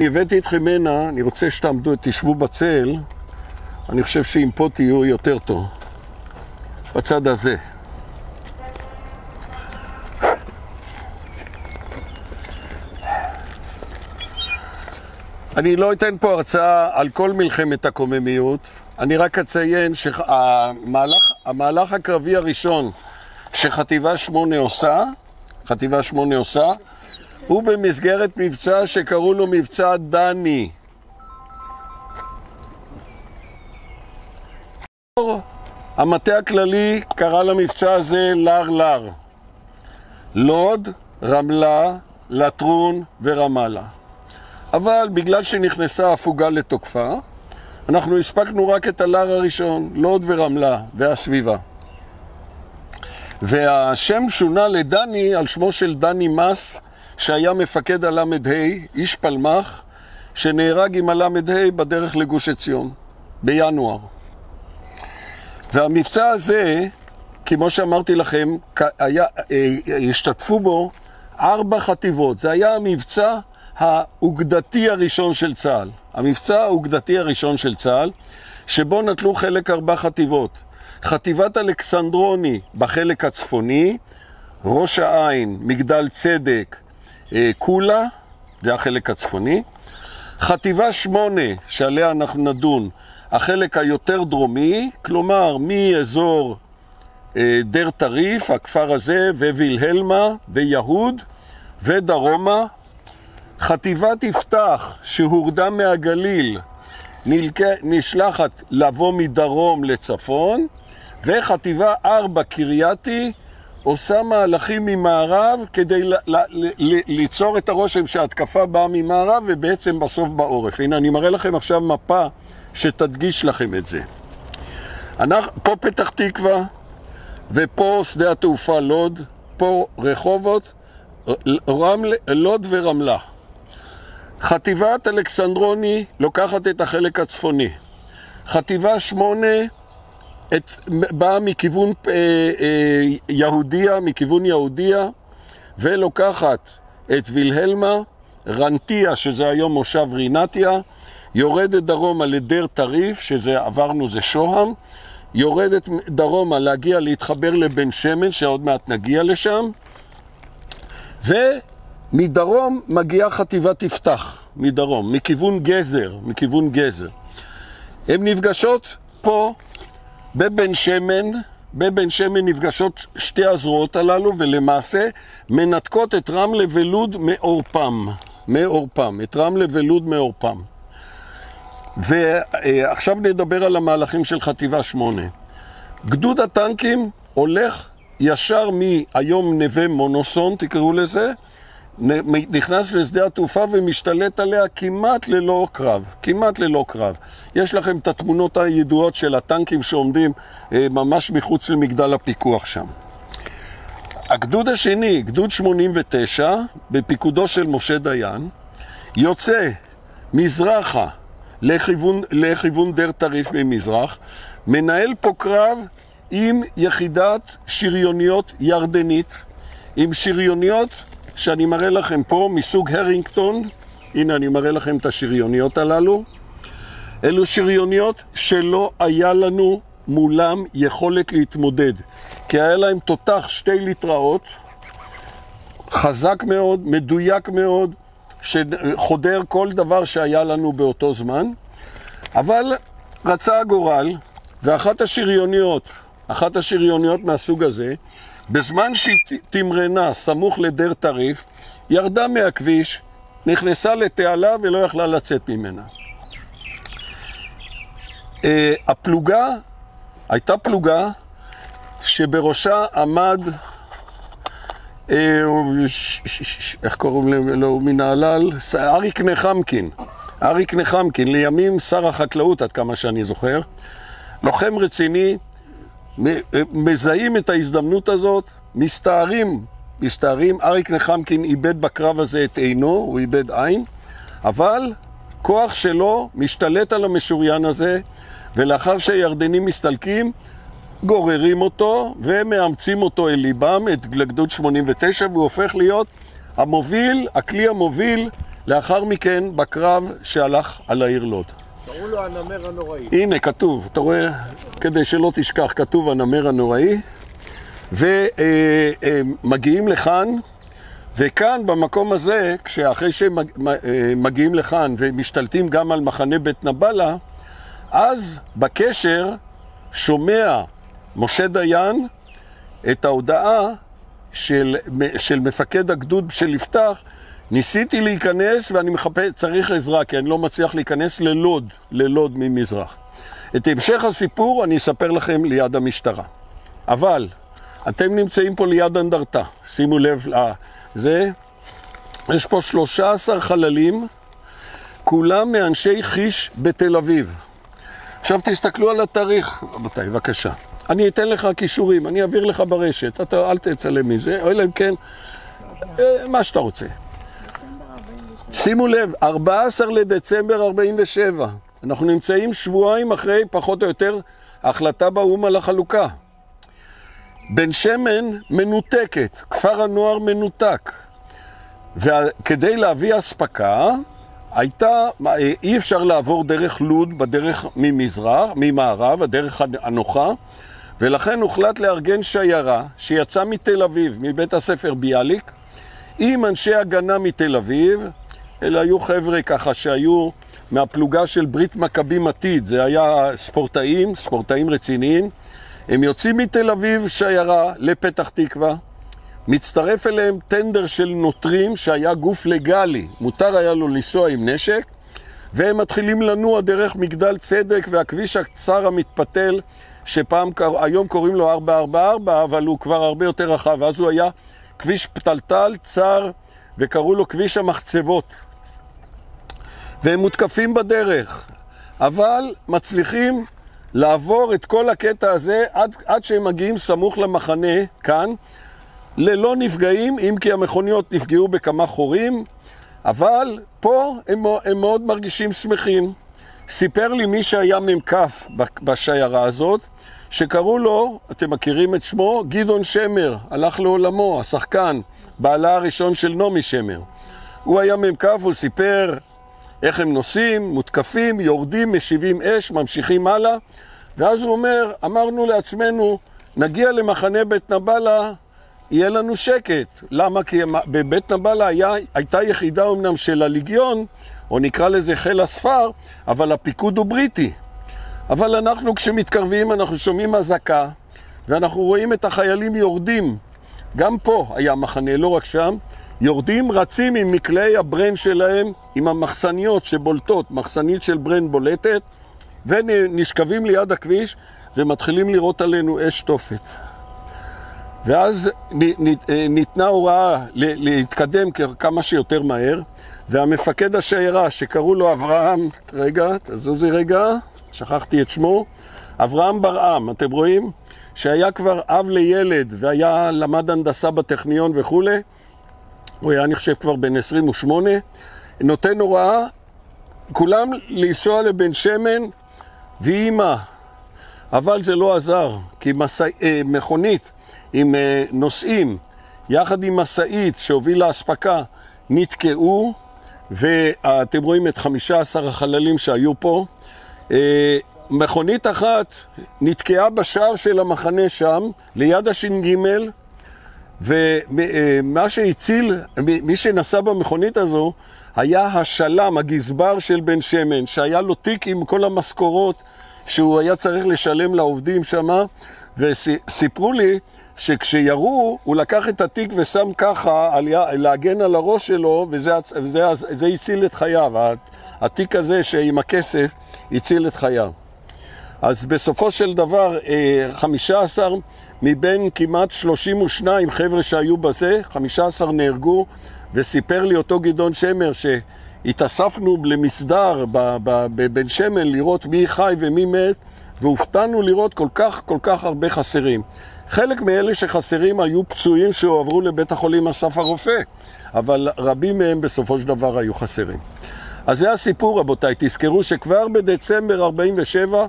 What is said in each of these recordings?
הבאתי אתכם הנה, אני רוצה שתעמדו, תשבו בצל, אני חושב שאם פה תהיו יותר טוב. בצד הזה. אני לא אתן פה הרצאה על כל מלחמת הקוממיות, אני רק אציין שהמהלך הקרבי הראשון שחטיבה 8 עושה, חטיבה 8 עושה, הוא במסגרת מבצע שקראו לו מבצע דני. המטה הכללי קרא למבצע הזה לר לר. לוד, רמלה, לטרון ורמאללה. אבל בגלל שנכנסה הפוגה לתוקפה, אנחנו הספקנו רק את הלר הראשון, לוד ורמלה והסביבה. והשם שונה לדני על שמו של דני מס, שהיה מפקד הל"ה, איש פלמ"ח, שנהרג עם הל"ה בדרך לגוש עציון, בינואר. והמבצע הזה, כמו שאמרתי לכם, היה, אה, השתתפו בו ארבע חטיבות. זה היה המבצע האוגדתי הראשון של צה"ל. המבצע האוגדתי הראשון של צה"ל, שבו נטלו חלק ארבע חטיבות. חטיבת אלכסנדרוני בחלק הצפוני, ראש העין, מגדל צדק, אה, קולה, זה החלק הצפוני. חטיבה שמונה, שעליה אנחנו נדון, החלק היותר דרומי, כלומר מאזור אה, דר טריף, הכפר הזה, ווילהלמה, ויהוד, ודרומה. חטיבת יפתח, שהורדה מהגליל, נשלחת לבוא מדרום לצפון, וחטיבה 4 קרייתי עושה מהלכים ממערב כדי ל- ל- ל- ליצור את הרושם שההתקפה באה ממערב ובעצם בסוף בעורף. הנה, אני מראה לכם עכשיו מפה שתדגיש לכם את זה. אנחנו, פה פתח תקווה, ופה שדה התעופה לוד, פה רחובות, רמל, לוד ורמלה. חטיבת אלכסנדרוני לוקחת את החלק הצפוני. חטיבה שמונה את, באה מכיוון אה, אה, יהודיה, מכיוון יהודיה, ולוקחת את וילהלמה, רנטיה, שזה היום מושב רינתיה, יורדת דרומה לדר טריף, שזה עברנו זה שוהם, יורדת דרומה להגיע להתחבר לבן שמן, שעוד מעט נגיע לשם, ומדרום מגיעה חטיבת יפתח, מדרום, מכיוון גזר, מכיוון גזר. הן נפגשות פה בבן שמן, בבן שמן נפגשות שתי הזרועות הללו ולמעשה מנתקות את רמלה ולוד מעורפם, מעורפם, את רמלה ולוד מעורפם. ועכשיו נדבר על המהלכים של חטיבה 8. גדוד הטנקים הולך ישר מהיום נווה מונוסון, תקראו לזה, נכנס לשדה התעופה ומשתלט עליה כמעט ללא קרב, כמעט ללא קרב. יש לכם את התמונות הידועות של הטנקים שעומדים אה, ממש מחוץ למגדל הפיקוח שם. הגדוד השני, גדוד 89, בפיקודו של משה דיין, יוצא מזרחה לכיוון, לכיוון דר טריף ממזרח, מנהל פה קרב עם יחידת שריוניות ירדנית, עם שריוניות שאני מראה לכם פה מסוג הרינגטון, הנה אני מראה לכם את השריוניות הללו. אלו שריוניות שלא היה לנו מולם יכולת להתמודד, כי היה להם תותח שתי ליטראות, חזק מאוד, מדויק מאוד, שחודר כל דבר שהיה לנו באותו זמן, אבל רצה הגורל, ואחת השריוניות, אחת השריוניות מהסוג הזה, בזמן שהיא תמרנה סמוך לדר טריף, ירדה מהכביש, נכנסה לתעלה ולא יכלה לצאת ממנה. Uh, הפלוגה, הייתה פלוגה שבראשה עמד, uh, איך קוראים לו מנהלל? אריק נחמקין. אריק נחמקין, לימים שר החקלאות עד כמה שאני זוכר. לוחם רציני, מזהים את ההזדמנות הזאת, מסתערים, מסתערים. אריק נחמקין איבד בקרב הזה את עינו, הוא איבד עין, אבל כוח שלו משתלט על המשוריין הזה, ולאחר שהירדנים מסתלקים, גוררים אותו ומאמצים אותו אל ליבם, את לגדוד 89, והוא הופך להיות המוביל, הכלי המוביל לאחר מכן בקרב שהלך על העיר לוד. קראו לו הנמר הנוראי. הנה, כתוב, אתה רואה? כדי שלא תשכח, כתוב הנמר הנוראי. ומגיעים לכאן, וכאן, במקום הזה, כשאחרי שהם מגיעים לכאן ומשתלטים גם על מחנה בית נבלה, אז בקשר שומע משה דיין את ההודעה של, של מפקד הגדוד של יפתח, ניסיתי להיכנס ואני מחפש, צריך עזרה, כי אני לא מצליח להיכנס ללוד, ללוד ממזרח. את המשך הסיפור אני אספר לכם ליד המשטרה. אבל, אתם נמצאים פה ליד אנדרטה, שימו לב לזה. יש פה 13 חללים, כולם מאנשי חיש בתל אביב. עכשיו תסתכלו על התאריך, רבותיי, בבקשה. אני אתן לך כישורים, אני אעביר לך ברשת, אתה אל תצלם מזה, אלא אם כן, אה, מה שאתה רוצה. שימו לב, 14 לדצמבר 47, אנחנו נמצאים שבועיים אחרי, פחות או יותר, החלטה באו"ם על החלוקה. בן שמן מנותקת, כפר הנוער מנותק. וכדי להביא אספקה, הייתה, אי אפשר לעבור דרך לוד בדרך ממזרח, ממערב, הדרך הנוחה, ולכן הוחלט לארגן שיירה שיצאה מתל אביב, מבית הספר ביאליק, עם אנשי הגנה מתל אביב, אלה היו חבר'ה ככה שהיו מהפלוגה של ברית מכבים עתיד, זה היה ספורטאים, ספורטאים רציניים. הם יוצאים מתל אביב שיירה לפתח תקווה, מצטרף אליהם טנדר של נוטרים שהיה גוף לגלי, מותר היה לו לנסוע עם נשק, והם מתחילים לנוע דרך מגדל צדק והכביש הקצר המתפתל, שפעם, היום קוראים לו 444, אבל הוא כבר הרבה יותר רחב, אז הוא היה כביש פתלתל, צר, וקראו לו כביש המחצבות. והם מותקפים בדרך, אבל מצליחים לעבור את כל הקטע הזה עד, עד שהם מגיעים סמוך למחנה כאן, ללא נפגעים, אם כי המכוניות נפגעו בכמה חורים, אבל פה הם, הם מאוד מרגישים שמחים. סיפר לי מי שהיה מ"כ בשיירה הזאת, שקראו לו, אתם מכירים את שמו? גדעון שמר, הלך לעולמו, השחקן, בעלה הראשון של נעמי שמר. הוא היה מ"כ, הוא סיפר איך הם נוסעים, מותקפים, יורדים, משיבים אש, ממשיכים הלאה, ואז הוא אומר, אמרנו לעצמנו, נגיע למחנה בית נבלה, יהיה לנו שקט. למה? כי בבית נבלה היה, הייתה יחידה אמנם של הליגיון, או נקרא לזה חיל הספר, אבל הפיקוד הוא בריטי. אבל אנחנו כשמתקרבים, אנחנו שומעים אזעקה, ואנחנו רואים את החיילים יורדים. גם פה היה מחנה, לא רק שם. יורדים, רצים עם מקלעי הברן שלהם, עם המחסניות שבולטות, מחסנית של ברן בולטת, ונשכבים ליד הכביש ומתחילים לירות עלינו אש תופת. ואז ניתנה הוראה להתקדם כמה שיותר מהר, והמפקד השיירה, שקראו לו אברהם, רגע, תזוזי רגע, שכחתי את שמו, אברהם ברעם, אתם רואים? שהיה כבר אב לילד והיה, למד הנדסה בטכניון וכולי, הוא היה, אני חושב, כבר בן 28, נותן הוראה, כולם לנסוע לבן שמן ואימא, אבל זה לא עזר, כי מסע, אה, מכונית עם אה, נוסעים, יחד עם משאית שהובילה אספקה, נתקעו, ואתם רואים את 15 החללים שהיו פה. אה, מכונית אחת נתקעה בשער של המחנה שם, ליד הש"ג, ומה שהציל, מי שנסע במכונית הזו, היה השלם, הגזבר של בן שמן, שהיה לו תיק עם כל המשכורות שהוא היה צריך לשלם לעובדים שמה, וסיפרו לי שכשירו, הוא לקח את התיק ושם ככה על, להגן על הראש שלו, וזה, וזה, וזה הציל את חייו. התיק הזה שעם הכסף הציל את חייו. אז בסופו של דבר, 15 אה, מבין כמעט 32 חבר'ה שהיו בזה, 15 נהרגו, וסיפר לי אותו גדעון שמר שהתאספנו למסדר בבן שמן לראות מי חי ומי מת, והופתענו לראות כל כך כל כך הרבה חסרים. חלק מאלה שחסרים היו פצועים שהועברו לבית החולים אסף הרופא, אבל רבים מהם בסופו של דבר היו חסרים. אז זה הסיפור רבותיי, תזכרו שכבר בדצמבר 47'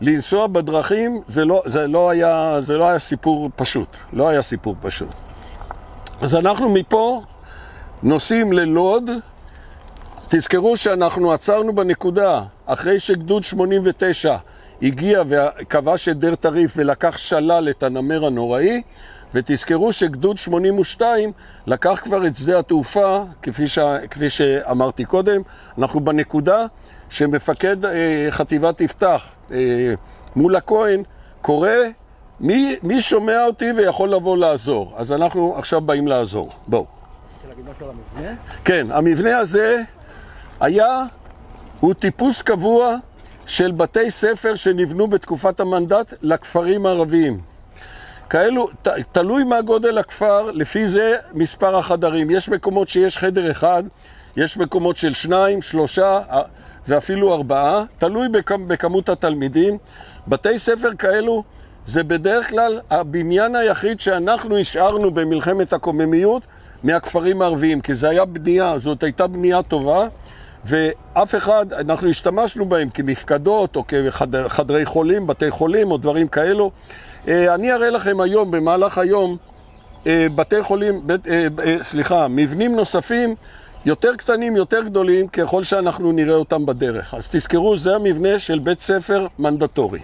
לנסוע בדרכים זה לא, זה, לא היה, זה לא היה סיפור פשוט, לא היה סיפור פשוט. אז אנחנו מפה נוסעים ללוד, תזכרו שאנחנו עצרנו בנקודה, אחרי שגדוד 89 הגיע וכבש את דר טריף ולקח שלל את הנמר הנוראי, ותזכרו שגדוד 82 לקח כבר את שדה התעופה, כפי, ש... כפי שאמרתי קודם, אנחנו בנקודה שמפקד אה, חטיבת יפתח אה, מול הכהן קורא מי, מי שומע אותי ויכול לבוא לעזור? אז אנחנו עכשיו באים לעזור. בואו. כן, המבנה הזה היה, הוא טיפוס קבוע של בתי ספר שנבנו בתקופת המנדט לכפרים הערביים. כאלו, ת, תלוי מה גודל הכפר, לפי זה מספר החדרים. יש מקומות שיש חדר אחד, יש מקומות של שניים, שלושה ואפילו ארבעה, תלוי בכ, בכמות התלמידים. בתי ספר כאלו זה בדרך כלל הבניין היחיד שאנחנו השארנו במלחמת הקוממיות מהכפרים הערביים, כי זה היה בנייה, זאת הייתה בנייה טובה, ואף אחד, אנחנו השתמשנו בהם כמפקדות או כחדרי חולים, בתי חולים או דברים כאלו. אה, אני אראה לכם היום, במהלך היום, אה, בתי חולים, בית, אה, סליחה, מבנים נוספים יותר קטנים, יותר גדולים, ככל שאנחנו נראה אותם בדרך. אז תזכרו, זה המבנה של בית ספר מנדטורי.